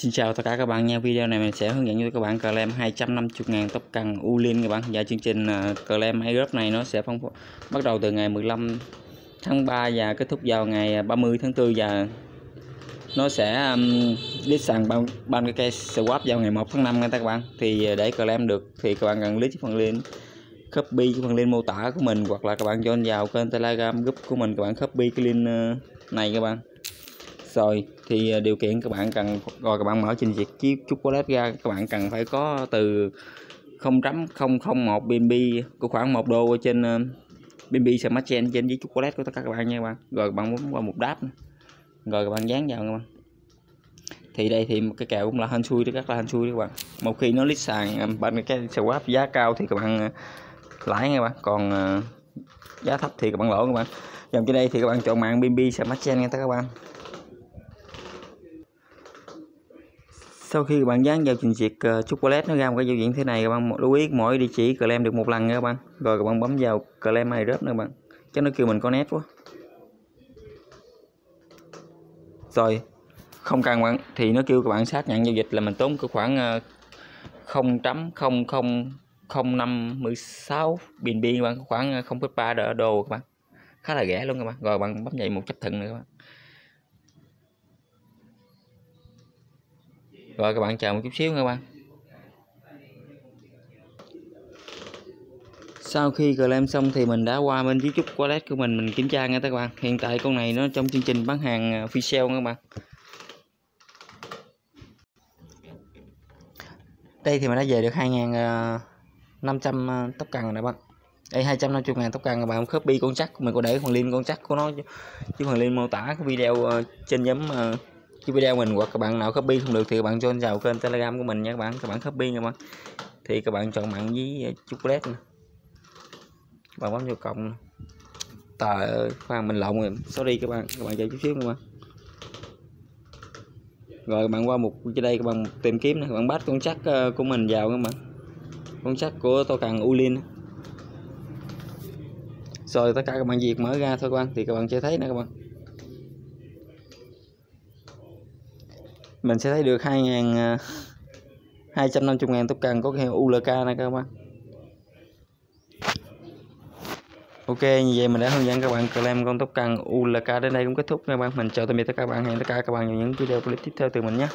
Xin chào tất cả các bạn nha video này mình sẽ hướng dẫn cho các bạn claim 250 ngàn tóc cần Ulin các bạn. Và chương trình à, uh, claim airdrop này nó sẽ phong bắt đầu từ ngày 15 tháng 3 và kết thúc vào ngày 30 tháng 4 và nó sẽ um, list sàn ban, ban cái cây swap vào ngày 1 tháng 5 nha các bạn. Thì à, để claim được thì các bạn cần list phần link copy cái phần link mô tả của mình hoặc là các bạn join vào kênh telegram group của mình các bạn copy cái link à, này các bạn rồi, thì à, điều kiện các bạn cần, rồi các bạn mở trình duyệt chiếc chút wallet ra, các bạn cần phải có từ 0.001 BNB của khoảng một đô trên à, BNB Smart Chain trên với chút wallet của tất cả các bạn nha các bạn. Rồi các bạn muốn qua một đáp rồi các bạn dán vào các bạn. Thì đây thì một cái kèo cũng là hên xui đó, rất là hên xui đó các bạn. Một khi nó lít sàn à, bên cái swap giá cao thì các bạn lãi nha các bạn. Còn giá thấp thì các bạn lỗ các bạn. Dòng trên đây thì các bạn chọn mạng BNB Smart Chain nha các bạn. Sau khi các bạn dán vào trình duyệt ờ, uh, chocolate nó ra một cái giao diện thế này các bạn lưu ý mỗi địa chỉ claim được một lần nha các bạn. Rồi các bạn bấm vào claim này rớt nữa các bạn. Cho nó kêu mình có nét quá. Rồi không cần bạn thì nó kêu các bạn xác nhận giao dịch là mình tốn có khoảng uh, 0.000516 BNB biên bạn. Khoảng ờ, 0.3 đô các bạn. Khá là rẻ luôn các bạn. Rồi bạn bấm dậy một chấp thuận nữa các bạn. Rồi, các bạn chờ một chút xíu nha các bạn sau khi claim xong thì mình đã qua bên dưới chút wallet của mình mình kiểm tra nha các bạn. Hiện tại con này nó trong chương trình bán hàng à, free sale các bạn. Đây thì mình đã về được 2.500 à, à, tóc cần rồi nè bạn. Đây 250 ngàn tóc cần các bạn. Copy con chắc, mình có để phần link con chắc của nó chứ phần link mô tả cái video trên nhóm cái video mình hoặc các bạn nào copy không được thì các bạn join vào kênh telegram của mình nha các bạn các bạn copy nha các bạn. Thì các bạn chọn mạng với ờ, chocolate nè. Các bạn bấm vào cộng tờ khoan mình lộn rồi. Sorry các bạn các bạn chờ chút xíu nha các bạn. Rồi các bạn qua một, trên đây các bạn tìm kiếm nè. Các bạn bắt con chắc ờ, của mình vào các bạn. Con chắc của tôi cần ulin rồi tất cả các bạn việc mở ra thôi các bạn. Thì các bạn sẽ thấy nè các bạn. Mình sẽ thấy được 2 ngàn à, 250 ngàn tốc cần có cái ULK này các bạn. Ok, như vậy mình đã hướng dẫn các bạn claim con tốc cần ULK đến đây cũng kết thúc các bạn. Mình chào tạm biệt tất cả các bạn. Hẹn tất cả các bạn vào những video clip tiếp theo từ mình nhé.